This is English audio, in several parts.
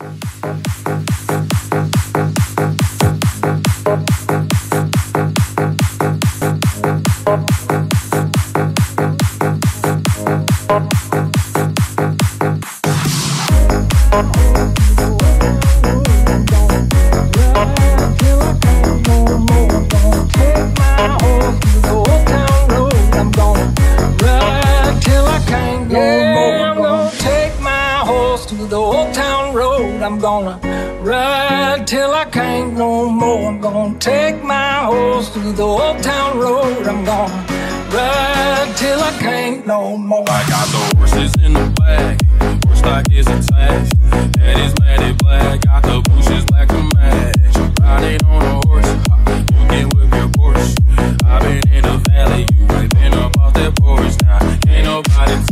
Musik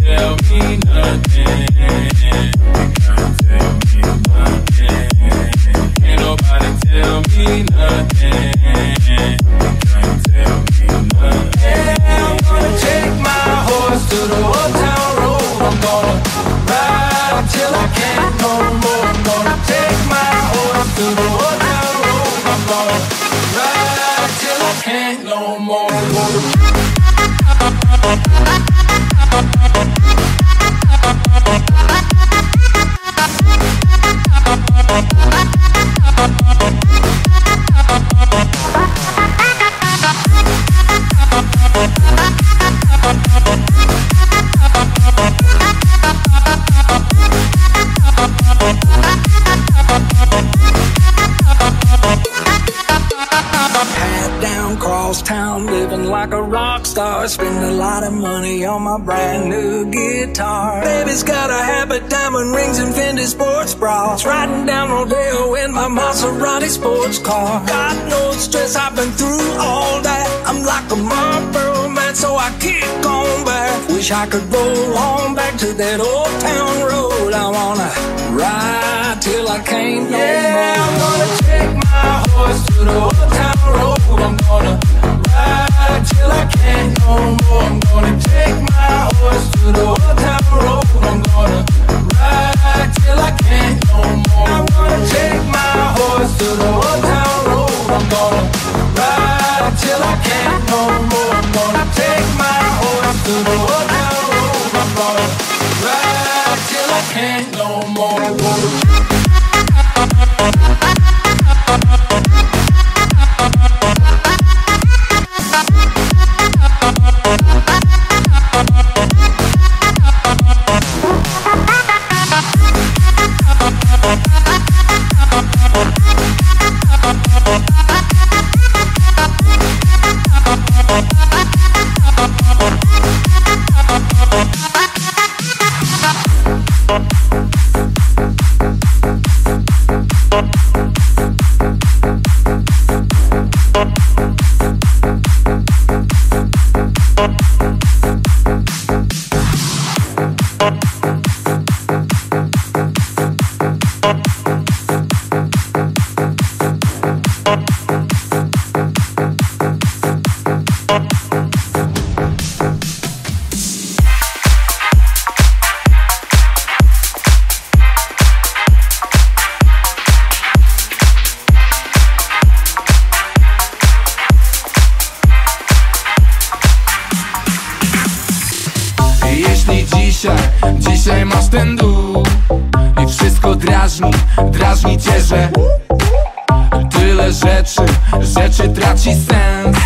Tell me Maserati sports car. Got no stress, I've been through all that. I'm like a Marlboro man, so I kick on back. Wish I could roll on back to that old town road. I wanna ride till I can't no yeah, more. I'm gonna take my horse to the old town road. I'm gonna ride till I can't no more. I'm gonna take my horse to the old town road. I'm gonna ride till I can't no more. I'm gonna take my horse to the old town road. I'm gonna ride till I can't no more. I'm gonna take my horse to the old town road. I'm gonna ride till I can't no more. czy traci sens?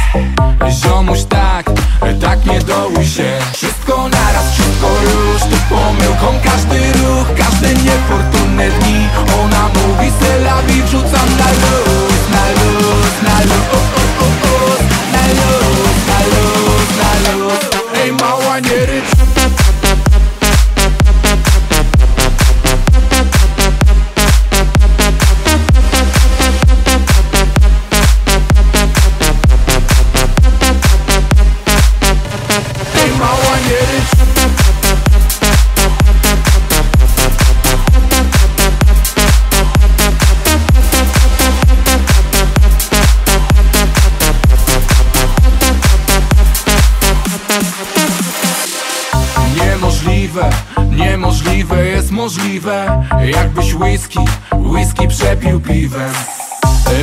Niemożliwe, niemożliwe jest możliwe Jakbyś whisky Whisky przepił piwem.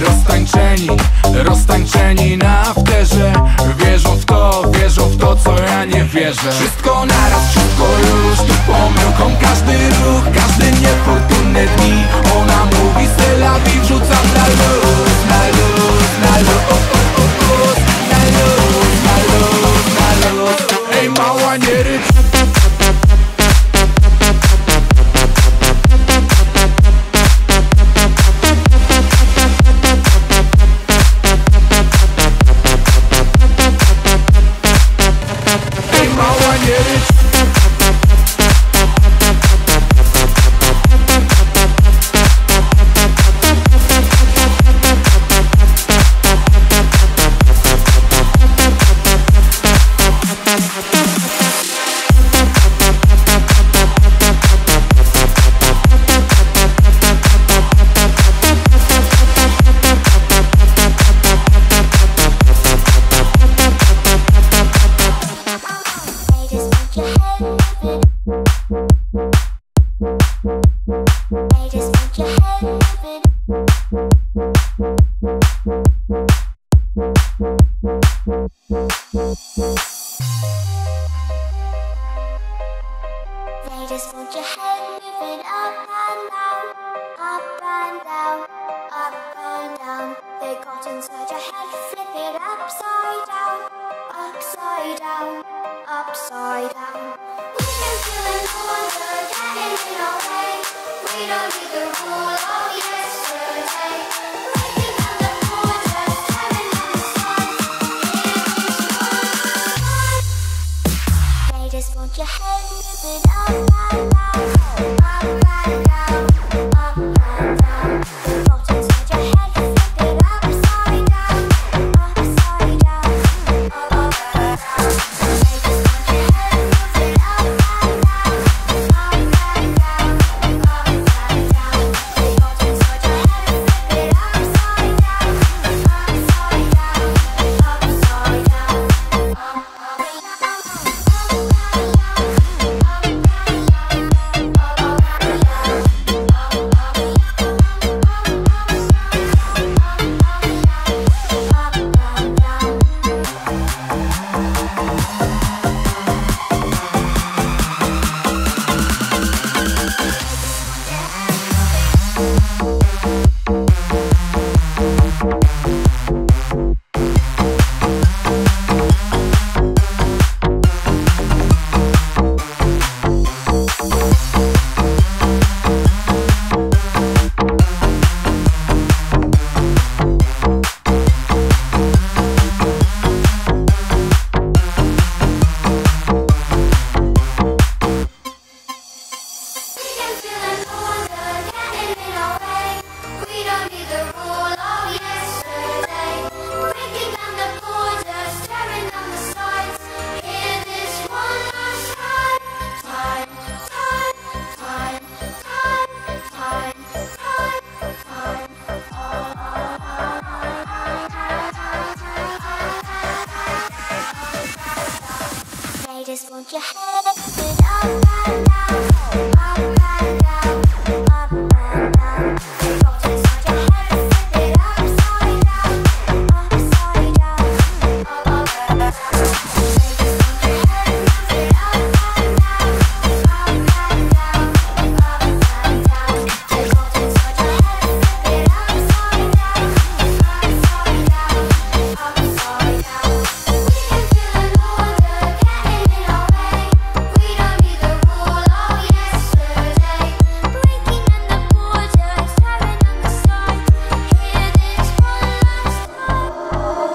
Roztańczeni, roztańczeni na afterze nie wierzę. Wszystko naraz, wszystko już, tu pomyłką każdy ruch Każdy niefortunny dni. Ona mówi sylabi, wrzucam na luz, na luz, na luz Na luz, na luz, na luz. Ej mała nie rycz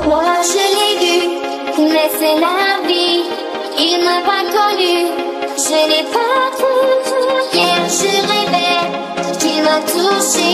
Moi je l'ai vu, mais c'est la vie. Il m'a pas connu, je l'ai pas trouvé. Hier je rêvais qu'il m'a touché.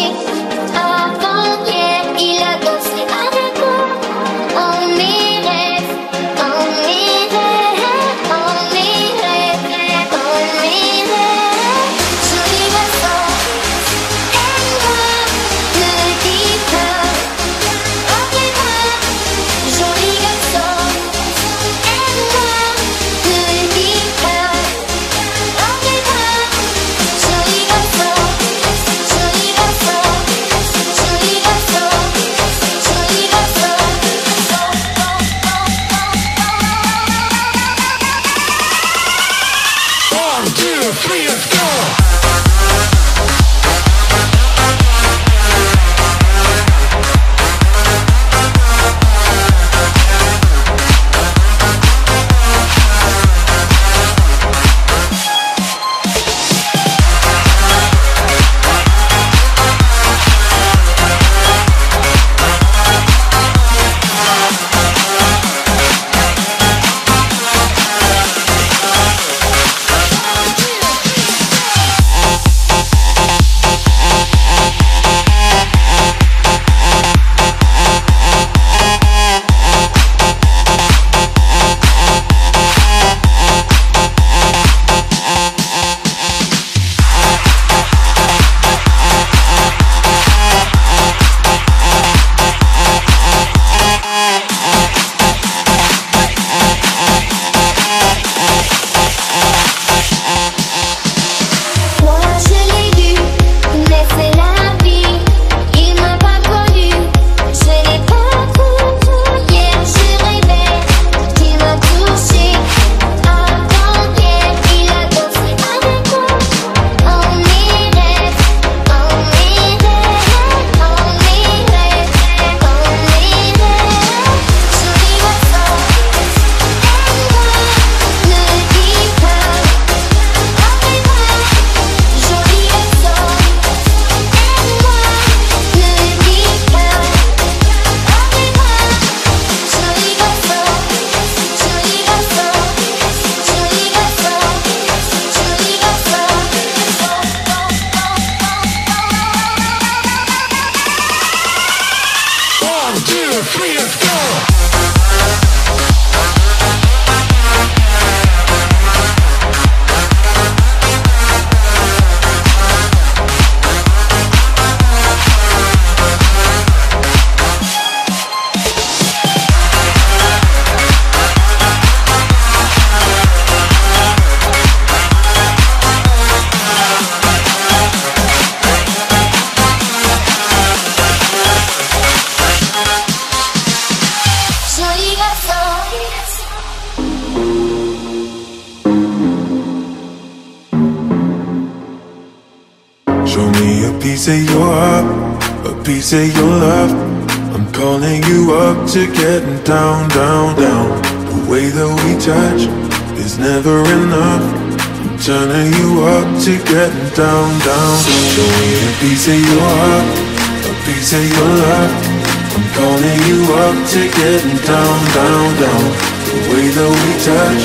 Down, down, down. The way that we touch is never enough. I'm turning you up to getting down, down. Show me a piece of your heart, a piece of your love. I'm calling you up to getting down, down, down. The way that we touch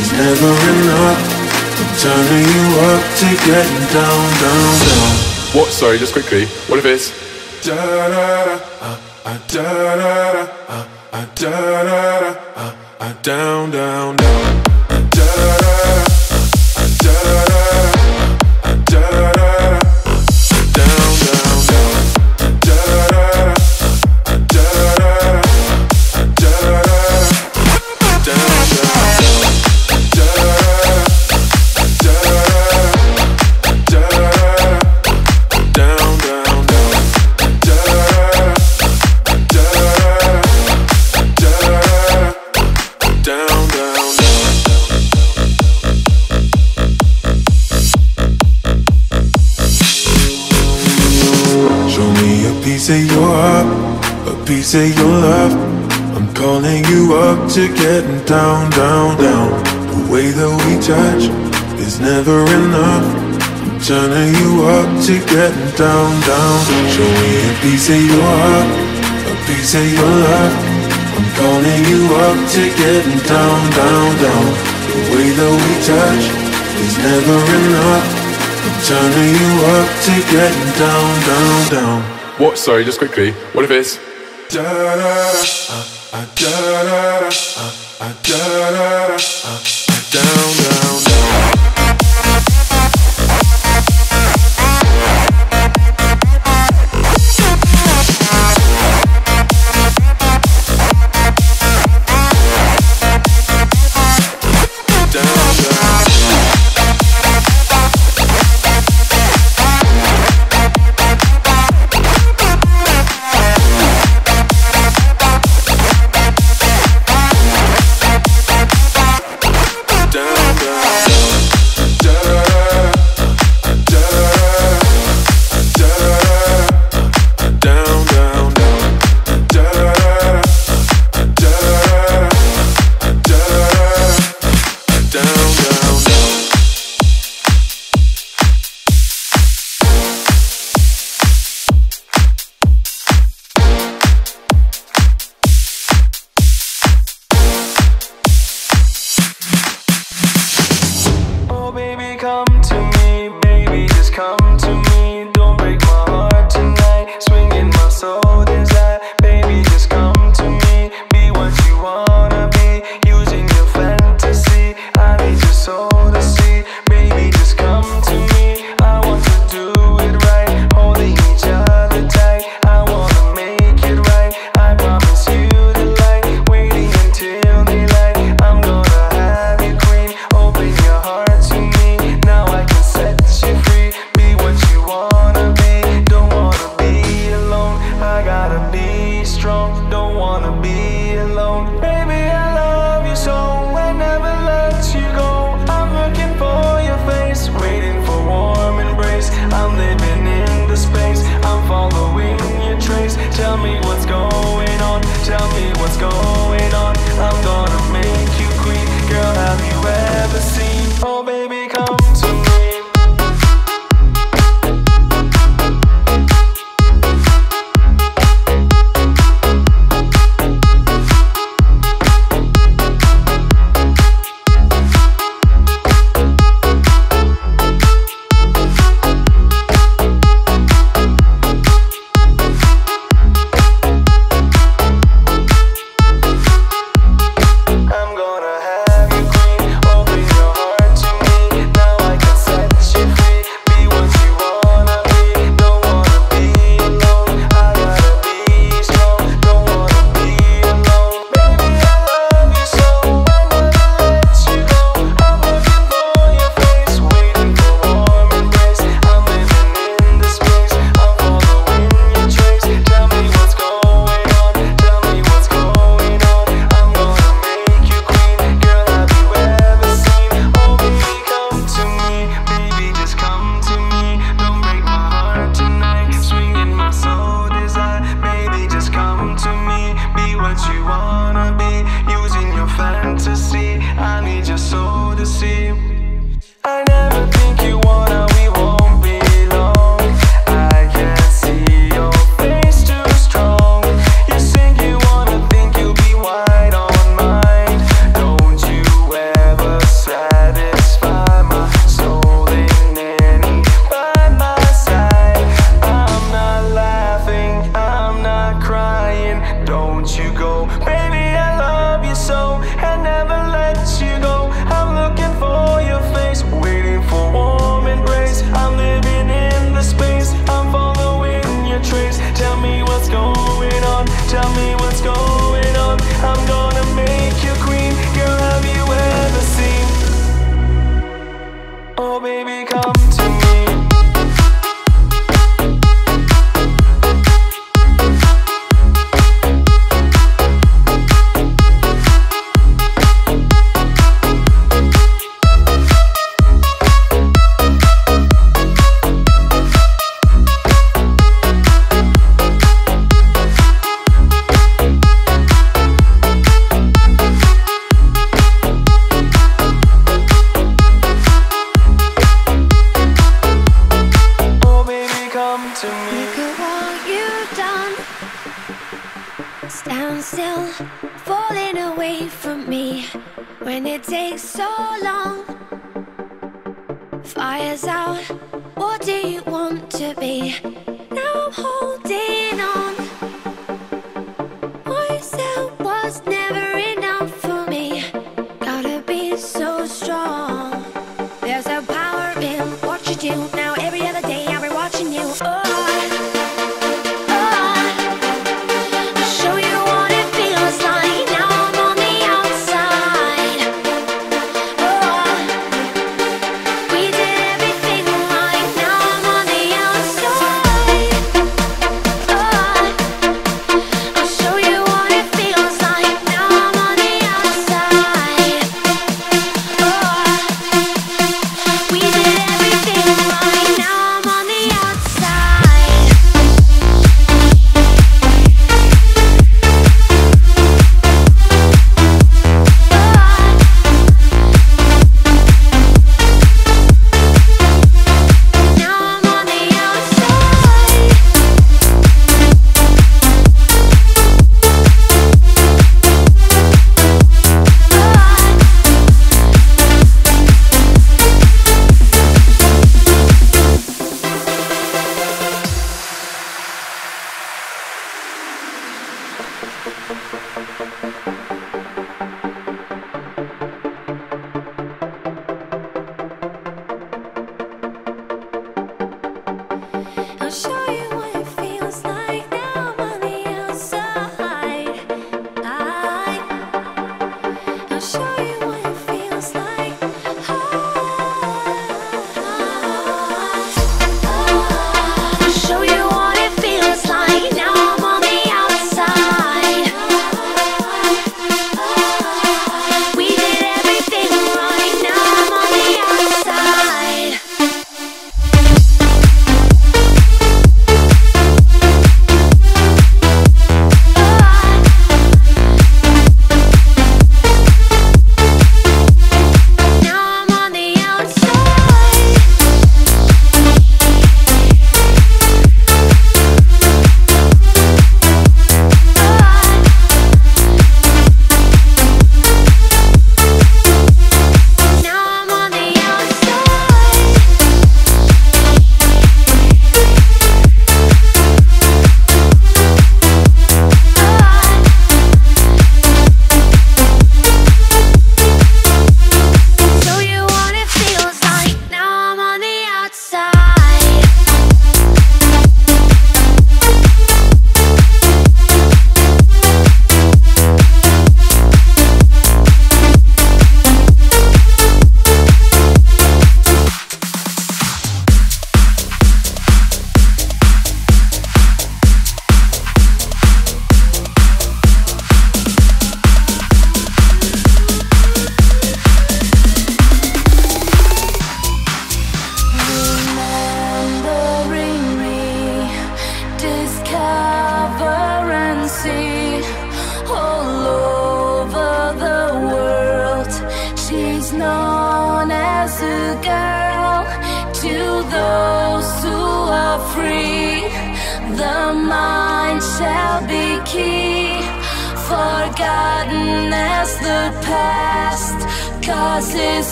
is never enough. I'm turning you up to getting down, down, down. What? Sorry, just quickly. What if it's da da da, uh, uh, da da da, uh, uh, da da da, uh, uh, down, down, down, da da da, uh, da da. Say your love. I'm calling you up to getting down, down, down. The way that we touch is never enough. I'm turning you up to getting down, down. Show me a piece of your heart, a piece of your love. I'm calling you up to getting down, down, down. The way that we touch is never enough. I'm turning you up to getting down, down, down What? Sorry, just quickly. What if it's down, down.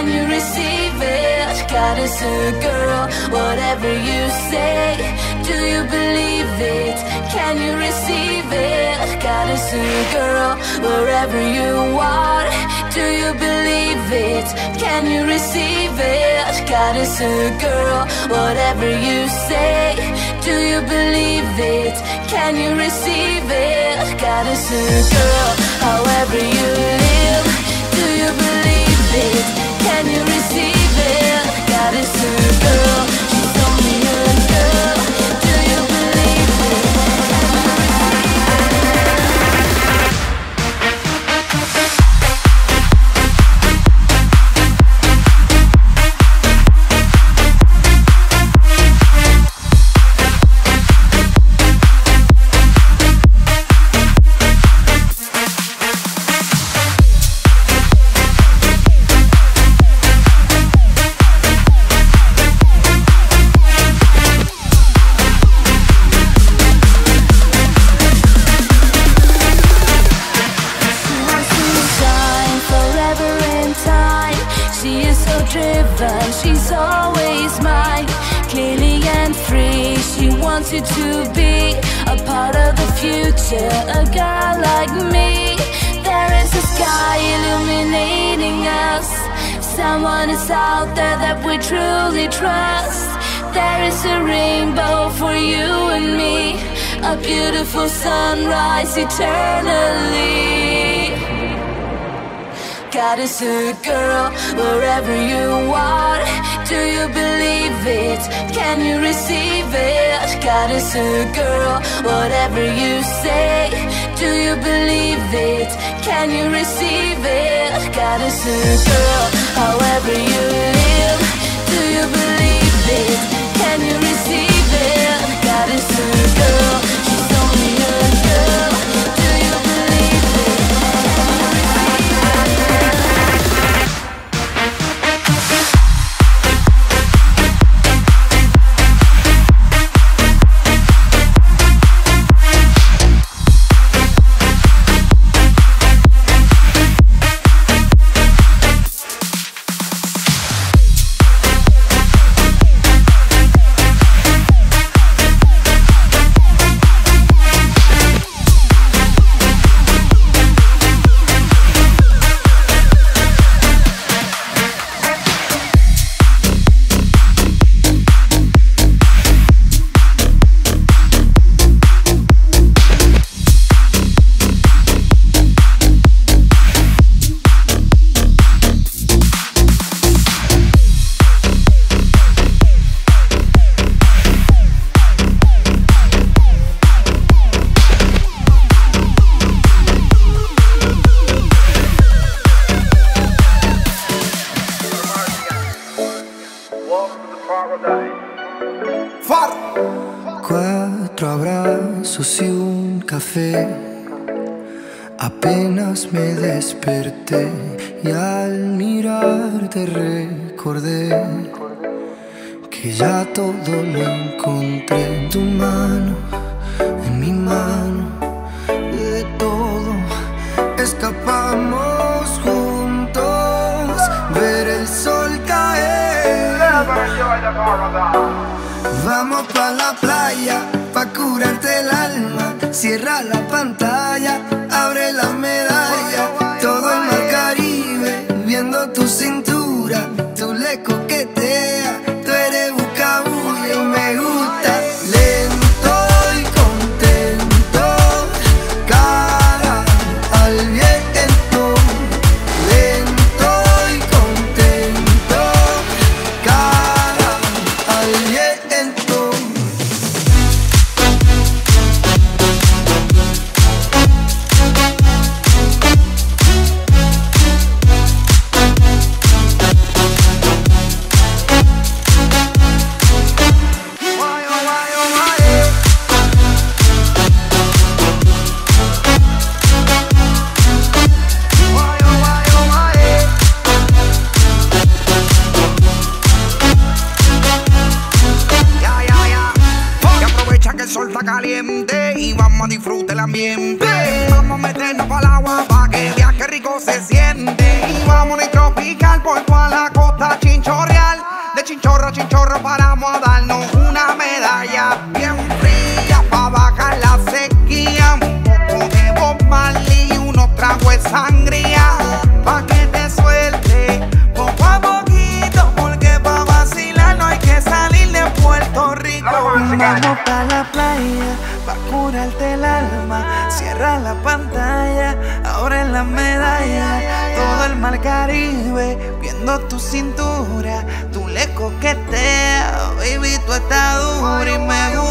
Can you receive it Goddess is girl, whatever you say Do you believe it? Can you receive it? Goddess is girl, wherever you are Do you believe it? Can you receive it? Goddess is girl, whatever you say Do you believe it? Can you receive it? Goddess is girl, however you live Do you believe can you receive it? Got girl. She's only a girl. to girl wherever you are. Do you believe it? Can you receive it? Goddess, a girl, whatever you say. Do you believe it? Can you receive it? Goddess, a girl, however you live. Do you believe it? Can you receive it? Goddess, a girl. Vamos pa la playa, pa curarte el alma. Cierra la pantalla, abre la medalla. Todo el mar Caribe, viendo tu cintura, tú le coquetas. medalla, todo el mar Caribe, viendo tu cintura, tú le coqueteas, baby, tu atadura y me gusta.